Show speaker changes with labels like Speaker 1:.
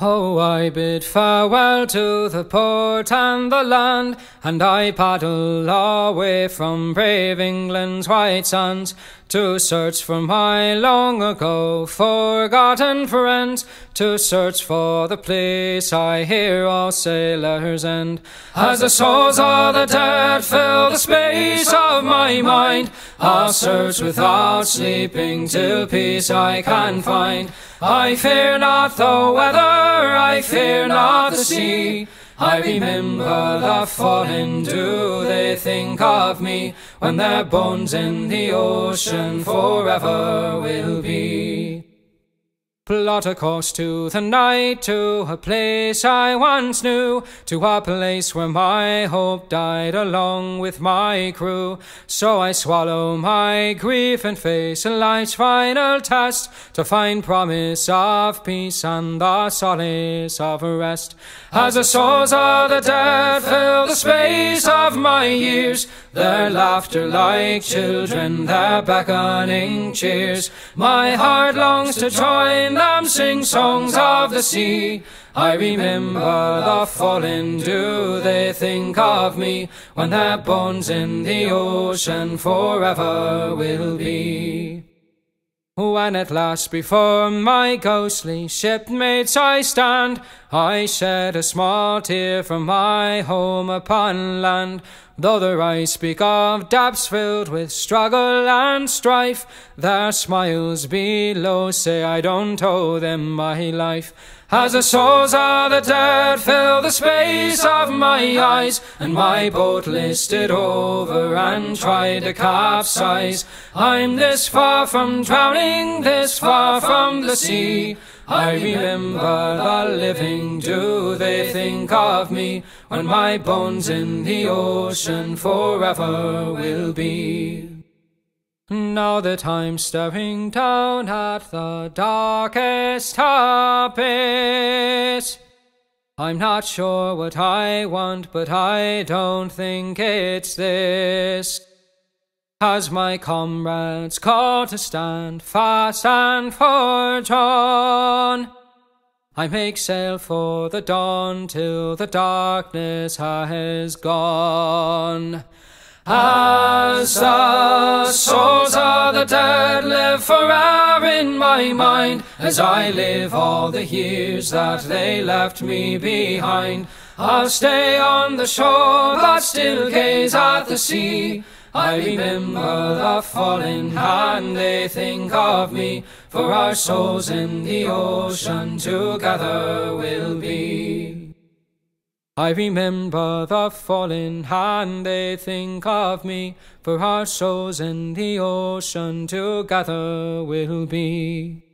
Speaker 1: Oh, I bid farewell to the port and the land, and I paddle away from brave England's white sands to search for my long ago forgotten friends, to search for the place I hear all sailors end. As the souls of the dead fill the space of my mind, I'll search without sleeping till peace I can find. I fear not the weather, I fear not the sea. I remember the fallen, do they think of me when their bones in the ocean forever will be? Plot a course to the night, to a place I once knew, to a place where my hope died along with my crew. So I swallow my grief and face life's final test, to find promise of peace and the solace of rest. As the souls of the dead fill the space of my years, their laughter like children, their beckoning cheers, my heart longs to join them sing songs of the sea. I remember the fallen, do they think of me when their bones in the ocean forever will be? When at last before my ghostly shipmates I stand, I shed a small tear from my home upon land. Though their eyes speak of depths filled with struggle and strife, their smiles below say I don't owe them my life. As the souls of the dead fill the space of my eyes, and my boat listed over and tried to capsize, I'm this far from drowning, this far from the sea. I remember the living, do they think of me when my bones in the ocean forever will be? Now that I'm staring down at the darkest abyss, I'm not sure what I want, but I don't think it's this. As my comrades call to stand fast and forge on, I make sail for the dawn till the darkness has gone. As the souls of the dead live forever in my mind, as I live all the years that they left me behind, I'll stay on the shore, but still gaze at the sea. I remember the fallen hand, they think of me, for our souls in the ocean together will be. I remember the fallen hand, they think of me, for our souls in the ocean together will be.